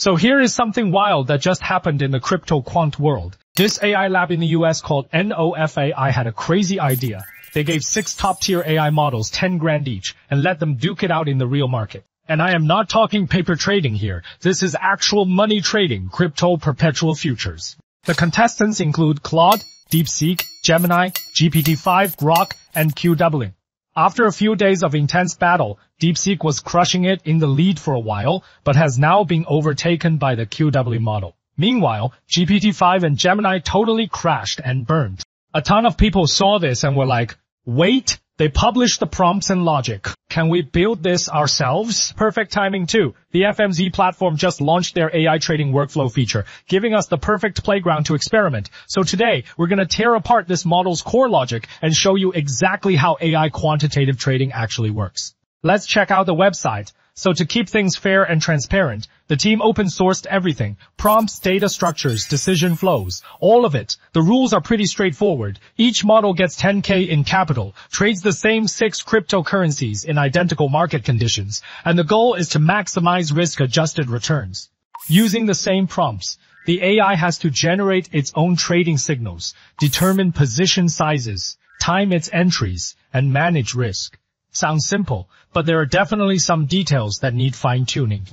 So here is something wild that just happened in the crypto quant world. This AI lab in the US called NOFAI had a crazy idea. They gave six top tier AI models 10 grand each and let them duke it out in the real market. And I am not talking paper trading here. This is actual money trading, crypto perpetual futures. The contestants include Claude, DeepSeek, Gemini, GPT-5, Grok, and Qwen. After a few days of intense battle, DeepSeek was crushing it in the lead for a while, but has now been overtaken by the Qwen model. Meanwhile, GPT-5 and Gemini totally crashed and burned. A ton of people saw this and were like, wait, they published the prompts and logic. Can we build this ourselves? Perfect timing too. The FMZ platform just launched their AI trading workflow feature, giving us the perfect playground to experiment. So today, we're gonna tear apart this model's core logic and show you exactly how AI quantitative trading actually works. Let's check out the website. So to keep things fair and transparent, the team open sourced everything. Prompts, data structures, decision flows, all of it. The rules are pretty straightforward. Each model gets 10k in capital, trades the same six cryptocurrencies in identical market conditions, and the goal is to maximize risk-adjusted returns. Using the same prompts, the AI has to generate its own trading signals, determine position sizes, time its entries, and manage risk. Sounds simple, but there are definitely some details that need fine-tuning.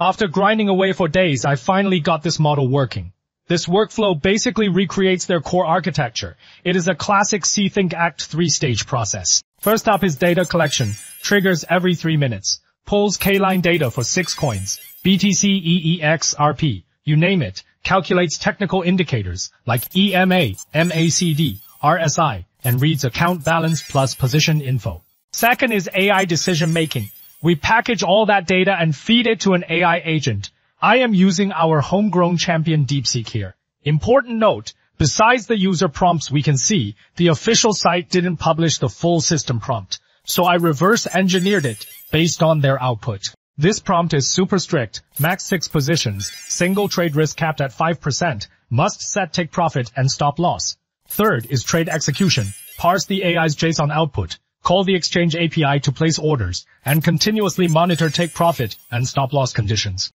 After grinding away for days, I finally got this model working. This workflow basically recreates their core architecture. It is a classic C-Think Act three-stage process. First up is data collection. Triggers every three minutes. Pulls K-line data for six coins. BTC, EEX, RP. You name it. Calculates technical indicators like EMA, MACD, RSI, and reads account balance plus position info. Second is AI decision making. We package all that data and feed it to an AI agent. I am using our homegrown champion DeepSeek here. Important note, besides the user prompts we can see, the official site didn't publish the full system prompt. So I reverse engineered it based on their output. This prompt is super strict, max 6 positions, single trade risk capped at 5%, must set take profit and stop loss. Third is trade execution, parse the AI's JSON output, call the exchange API to place orders, and continuously monitor take profit and stop loss conditions.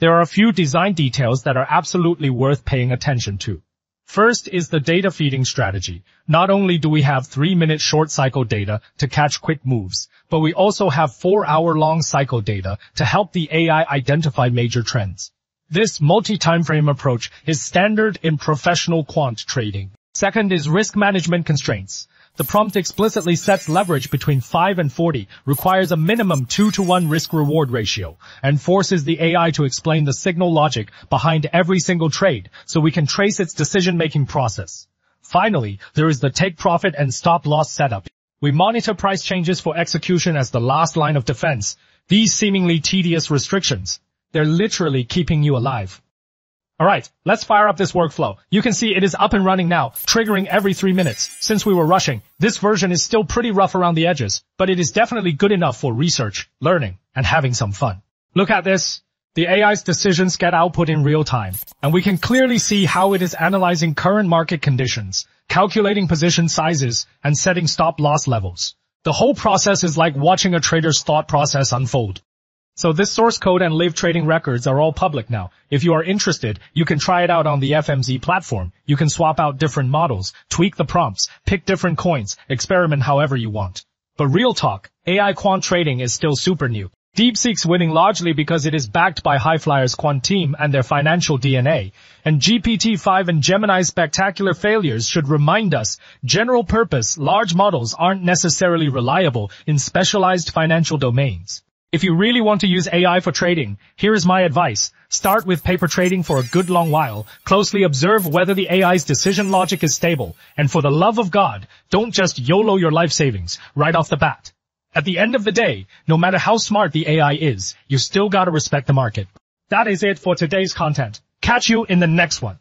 There are a few design details that are absolutely worth paying attention to. First is the data feeding strategy. Not only do we have 3-minute short cycle data to catch quick moves, but we also have 4-hour long cycle data to help the AI identify major trends. This multi-timeframe approach is standard in professional quant trading. Second is risk management constraints. The prompt explicitly sets leverage between 5 and 40, requires a minimum 2 to 1 risk-reward ratio, and forces the AI to explain the signal logic behind every single trade so we can trace its decision-making process. Finally, there is the take profit and stop loss setup. We monitor price changes for execution as the last line of defense. These seemingly tedious restrictions, they're literally keeping you alive. Alright, let's fire up this workflow. You can see it is up and running now, triggering every three minutes. Since we were rushing, this version is still pretty rough around the edges, but it is definitely good enough for research, learning, and having some fun. Look at this. The AI's decisions get output in real time, and we can clearly see how it is analyzing current market conditions, calculating position sizes, and setting stop loss levels. The whole process is like watching a trader's thought process unfold. So this source code and live trading records are all public now. If you are interested, you can try it out on the FMZ platform. You can swap out different models, tweak the prompts, pick different coins, experiment however you want. But real talk, AI quant trading is still super new. DeepSeek's winning largely because it is backed by High-Flyer's quant team and their financial DNA. And GPT-5 and Gemini's spectacular failures should remind us general purpose large models aren't necessarily reliable in specialized financial domains. If you really want to use AI for trading, here is my advice. Start with paper trading for a good long while. Closely observe whether the AI's decision logic is stable. And for the love of God, don't just YOLO your life savings right off the bat. At the end of the day, no matter how smart the AI is, you still gotta respect the market. That is it for today's content. Catch you in the next one.